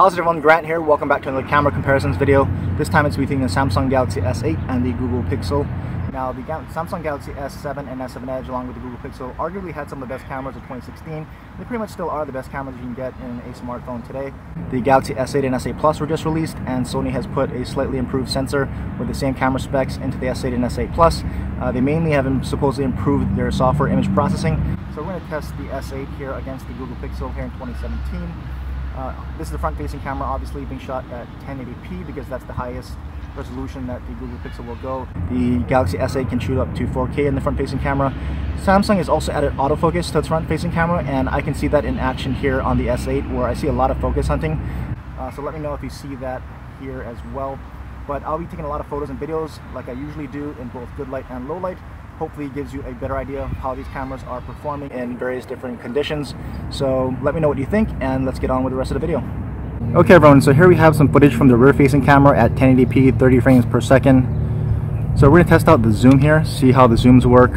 How's everyone, Grant here. Welcome back to another camera comparisons video. This time it's between the Samsung Galaxy S8 and the Google Pixel. Now the Samsung Galaxy S7 and S7 Edge along with the Google Pixel arguably had some of the best cameras of 2016. They pretty much still are the best cameras you can get in a smartphone today. The Galaxy S8 and S8 Plus were just released and Sony has put a slightly improved sensor with the same camera specs into the S8 and S8 Plus. Uh, they mainly have supposedly improved their software image processing. So we're going to test the S8 here against the Google Pixel here in 2017. Uh, this is the front-facing camera, obviously being shot at 1080p because that's the highest resolution that the Google Pixel will go. The Galaxy S8 can shoot up to 4K in the front-facing camera. Samsung has also added autofocus to its front-facing camera, and I can see that in action here on the S8, where I see a lot of focus hunting. Uh, so let me know if you see that here as well. But I'll be taking a lot of photos and videos like I usually do in both good light and low light hopefully gives you a better idea of how these cameras are performing in various different conditions. So let me know what you think and let's get on with the rest of the video. Okay everyone, so here we have some footage from the rear facing camera at 1080p 30 frames per second. So we're going to test out the zoom here, see how the zooms work.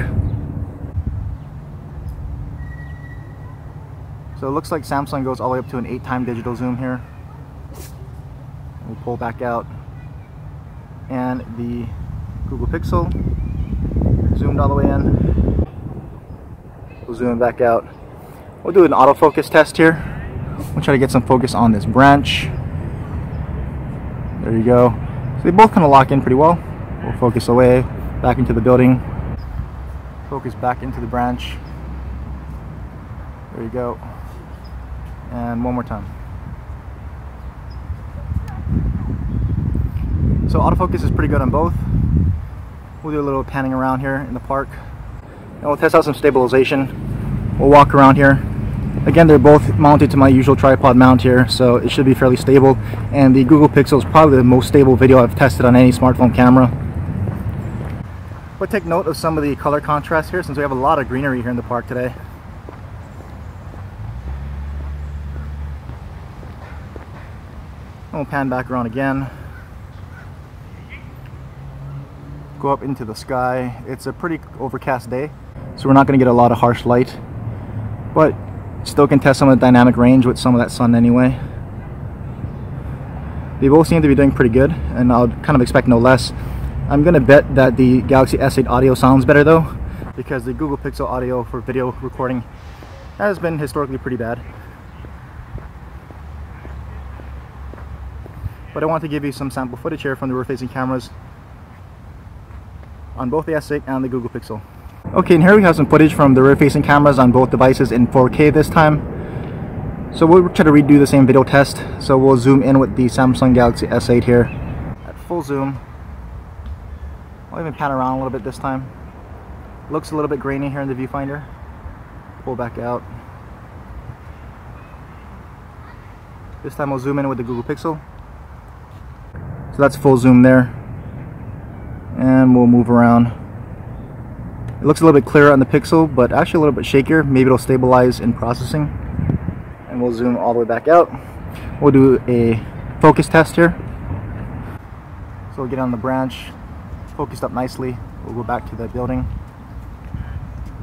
So it looks like Samsung goes all the way up to an 8 time digital zoom here. We'll pull back out. And the Google Pixel zoomed all the way in. We'll zoom back out. We'll do an autofocus test here. We'll try to get some focus on this branch. There you go. So they both kind of lock in pretty well. We'll focus away, back into the building. Focus back into the branch. There you go. And one more time. So autofocus is pretty good on both. We'll do a little panning around here in the park. And we'll test out some stabilization. We'll walk around here. Again, they're both mounted to my usual tripod mount here, so it should be fairly stable. And the Google Pixel is probably the most stable video I've tested on any smartphone camera. But take note of some of the color contrast here since we have a lot of greenery here in the park today. we'll pan back around again. Go up into the sky. It's a pretty overcast day, so we're not going to get a lot of harsh light, but still can test some of the dynamic range with some of that sun anyway. They both seem to be doing pretty good, and I'll kind of expect no less. I'm going to bet that the Galaxy S8 audio sounds better though, because the Google Pixel audio for video recording has been historically pretty bad. But I want to give you some sample footage here from the rear-facing cameras on both the S8 and the Google Pixel. Okay, and here we have some footage from the rear-facing cameras on both devices in 4K this time. So we'll try to redo the same video test. So we'll zoom in with the Samsung Galaxy S8 here at full zoom. I'll even pan around a little bit this time. Looks a little bit grainy here in the viewfinder. Pull back out. This time we'll zoom in with the Google Pixel. So that's full zoom there and we'll move around. It looks a little bit clearer on the pixel but actually a little bit shakier. Maybe it'll stabilize in processing. And we'll zoom all the way back out. We'll do a focus test here. So we'll get on the branch focused up nicely. We'll go back to the building.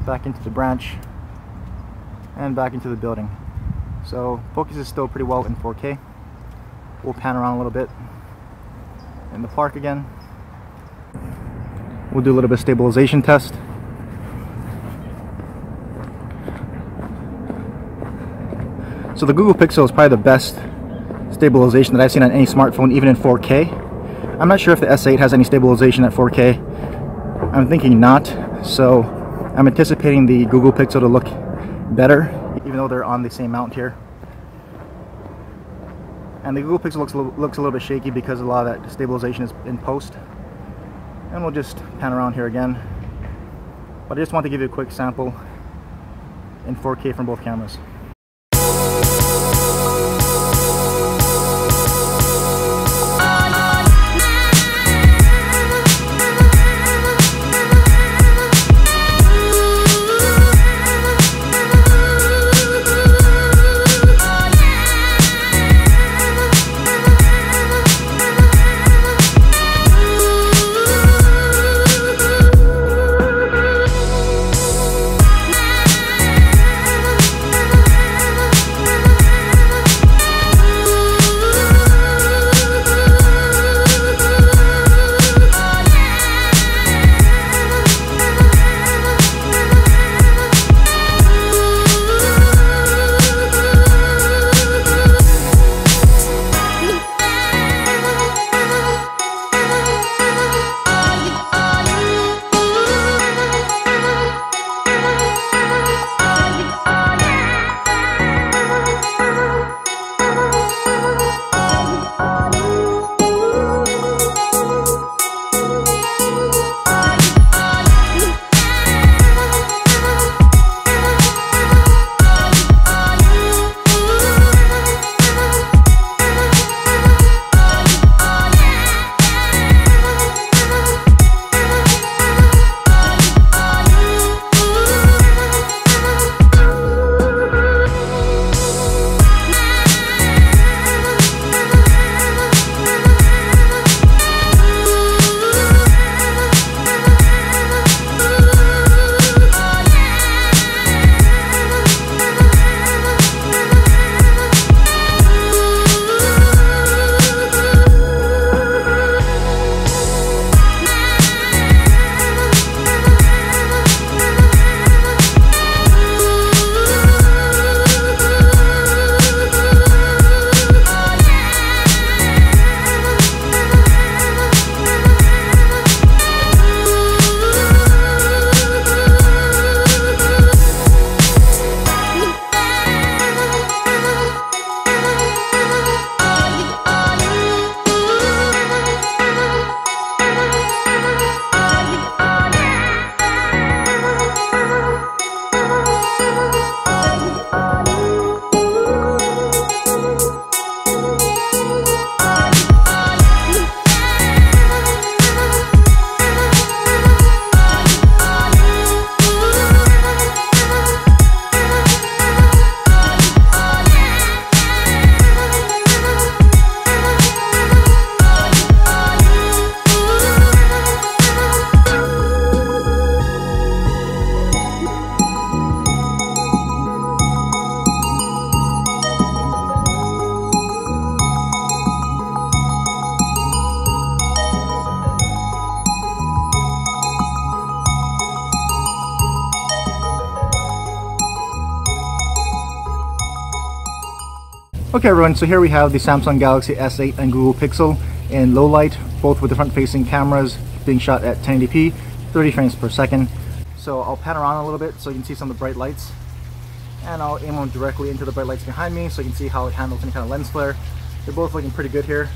Back into the branch. And back into the building. So focus is still pretty well in 4k we'll pan around a little bit. In the park again We'll do a little bit of stabilization test. So the Google Pixel is probably the best stabilization that I've seen on any smartphone, even in 4K. I'm not sure if the S8 has any stabilization at 4K. I'm thinking not, so I'm anticipating the Google Pixel to look better, even though they're on the same mount here. And the Google Pixel looks looks a little bit shaky because a lot of that stabilization is in post and we'll just pan around here again. But I just want to give you a quick sample in 4K from both cameras Okay everyone, so here we have the Samsung Galaxy S8 and Google Pixel in low light, both with the front facing cameras being shot at 1080p, 30 frames per second. So I'll pan around a little bit so you can see some of the bright lights. And I'll aim them directly into the bright lights behind me so you can see how it handles any kind of lens flare. They're both looking pretty good here.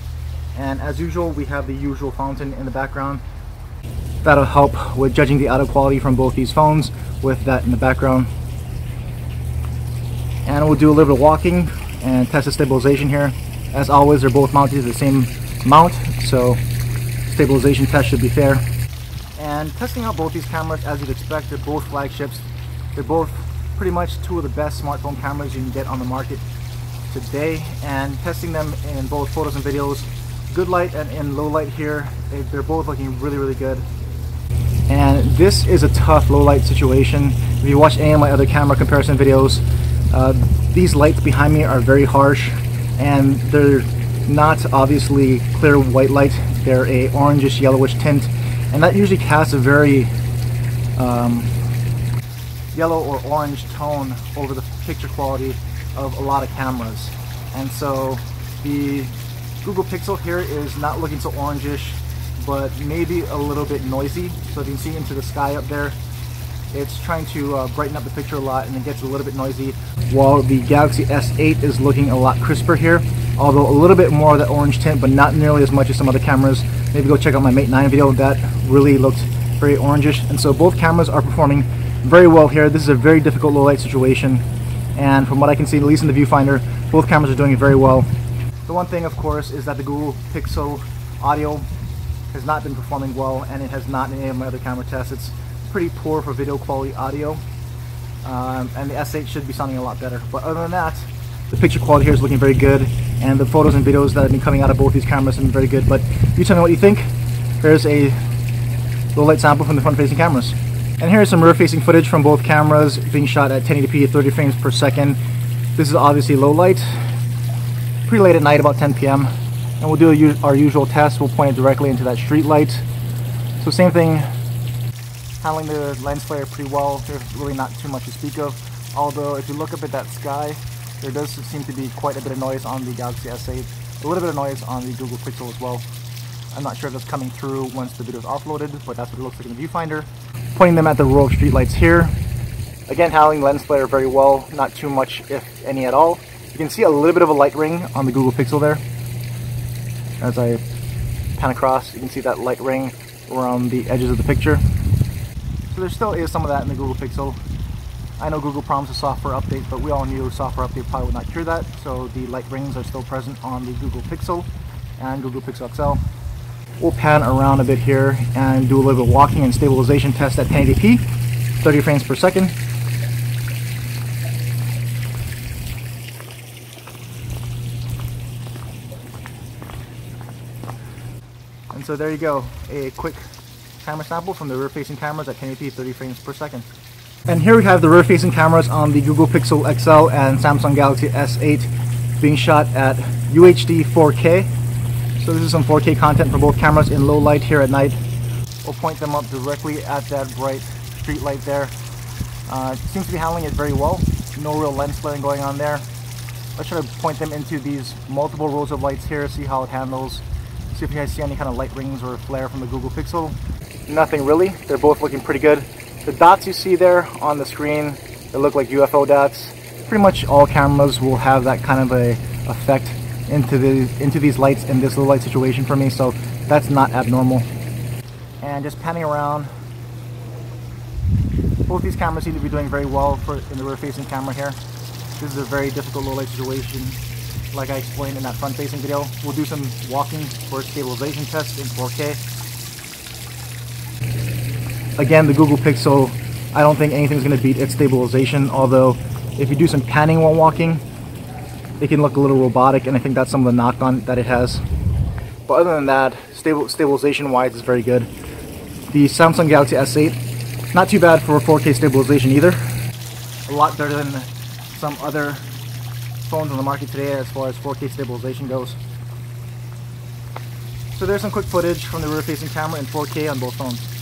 And as usual, we have the usual fountain in the background. That'll help with judging the audio quality from both these phones with that in the background. And we'll do a little bit of walking and test the stabilization here. As always, they're both mounted to the same mount, so stabilization test should be fair. And testing out both these cameras, as you'd expect, they're both flagships. They're both pretty much two of the best smartphone cameras you can get on the market today. And testing them in both photos and videos, good light and in low light here, they're both looking really, really good. And this is a tough low light situation. If you watch any of my other camera comparison videos, uh, these lights behind me are very harsh and they're not obviously clear white light. They're a orangish yellowish tint and that usually casts a very um, yellow or orange tone over the picture quality of a lot of cameras. And so the Google Pixel here is not looking so orangish, but maybe a little bit noisy. So if you can see into the sky up there, it's trying to uh, brighten up the picture a lot and it gets a little bit noisy. While the Galaxy S8 is looking a lot crisper here although a little bit more of that orange tint but not nearly as much as some other cameras. Maybe go check out my Mate 9 video. That really looked very orangish. And so both cameras are performing very well here. This is a very difficult low light situation. And from what I can see at least in the viewfinder both cameras are doing it very well. The one thing of course is that the Google Pixel audio has not been performing well and it has not in any of my other camera tests. It's pretty poor for video quality audio. Um, and the S8 should be sounding a lot better. But other than that, the picture quality here is looking very good. And the photos and videos that have been coming out of both these cameras have been very good. But you tell me what you think. Here's a low light sample from the front facing cameras. And here's some rear facing footage from both cameras being shot at 1080p at 30 frames per second. This is obviously low light. Pretty late at night, about 10 p.m. And we'll do our usual test. We'll point it directly into that street light. So same thing handling the lens flare pretty well. There's really not too much to speak of. Although if you look up at that sky, there does seem to be quite a bit of noise on the Galaxy S8. A little bit of noise on the Google Pixel as well. I'm not sure if that's coming through once the video is offloaded, but that's what it looks like in the viewfinder. Pointing them at the of streetlights here. Again, handling lens flare very well, not too much, if any at all. You can see a little bit of a light ring on the Google Pixel there. As I pan across, you can see that light ring around the edges of the picture. So there still is some of that in the Google Pixel. I know Google promised a software update, but we all knew software update probably would not cure that. So the light rings are still present on the Google Pixel and Google Pixel XL. We'll pan around a bit here and do a little bit of walking and stabilization test at 1080p, 30 frames per second. And so there you go, a quick camera sample from the rear-facing cameras at 1080p 30 frames per second. And here we have the rear-facing cameras on the Google Pixel XL and Samsung Galaxy S8 being shot at UHD 4K. So this is some 4K content for both cameras in low light here at night. We'll point them up directly at that bright street light there. Uh, seems to be handling it very well. No real lens flaring going on there. Let's try to point them into these multiple rows of lights here, see how it handles. See if you guys see any kind of light rings or flare from the Google Pixel nothing really. They're both looking pretty good. The dots you see there on the screen, they look like UFO dots. Pretty much all cameras will have that kind of a effect into the into these lights in this low light situation for me, so that's not abnormal. And just panning around, both these cameras seem to be doing very well for in the rear facing camera here. This is a very difficult low light situation like I explained in that front facing video. We'll do some walking for stabilization tests in 4K Again, the Google Pixel, I don't think anything's going to beat its stabilization, although if you do some panning while walking, it can look a little robotic, and I think that's some of the knock on that it has. But other than that, stabilization-wise, is very good. The Samsung Galaxy S8, not too bad for 4K stabilization either. A lot better than some other phones on the market today as far as 4K stabilization goes. So there's some quick footage from the rear-facing camera in 4K on both phones.